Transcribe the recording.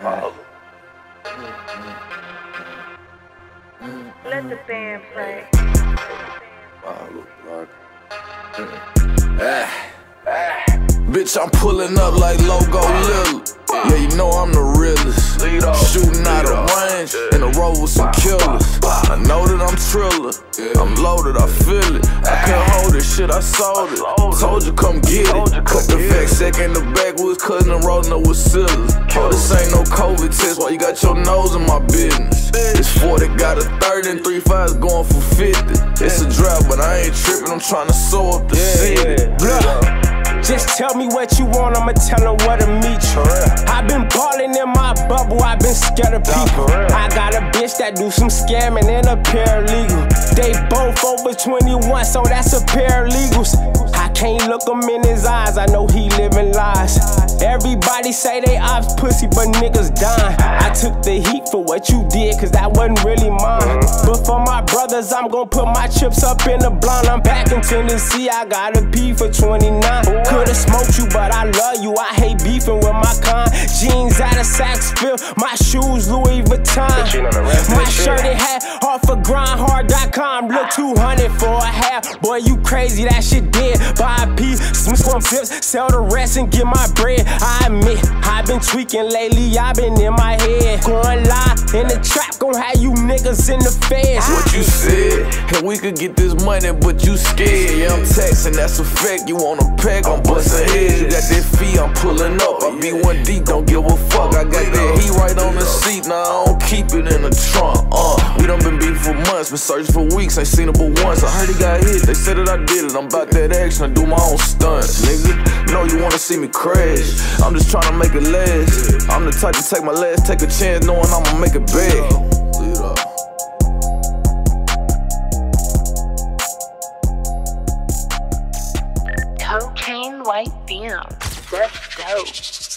Let the band play. Ah, Bitch, I'm pulling up like Logo Lil. Yeah, you know I'm the realest. Know that I'm loaded, I feel it. I can't hold it, shit, I sold it. Told you, come get it. Cut the fact sack in the backwoods, cousin and rolling up with scissors. Oh, this ain't no COVID test, why you got your nose in my business? It's 40, got a 30 and 3 fives going for 50. It's a drought, but I ain't tripping, I'm trying to sew up the city. Blah. Just tell me what you want, I'ma tell them where to meet you. I've been ballin' in my bubble, I've been scared of people. I got a bitch that do some scamming and a paralegal. They both over 21, so that's a paralegals. Can't look him in his eyes, I know he living lies. Everybody say they ops pussy, but niggas dying. I took the heat for what you did, cause that wasn't really mine. But for my brothers, I'm gonna put my chips up in the blind. I'm back in Tennessee, I got a P for 29. Could've smoked you, but I love you. I hate beefing with my kind. Jeans out of Saxville, my shoes Louis Vuitton. My shirt and hat off of grindhard.com. Look 200 for a half. Boy, you crazy, that shit dead. A piece, some some flips, sell the rest and get my bread. I admit, I've been tweaking lately, I've been in my head. Going live in the trap, gon' have you niggas in the feds. What you said, and we could get this money, but you scared. Yeah, I'm taxing, that's a fact. You want a pack, I'm busting heads. You got that fee, I'm pulling up. I be one deep, don't give a fuck. I got that heat right on the seat, now I don't keep it in the trunk. Uh, we done been beating for months, been searching for weeks, ain't seen it but once. I heard he got hit, they said that I did it. I'm about that action, I do my own stunts, nigga. Know you wanna see me crash. I'm just trying to make it last. I'm the type to take my last, take a chance, knowing I'ma make it big. White Film. That's dope.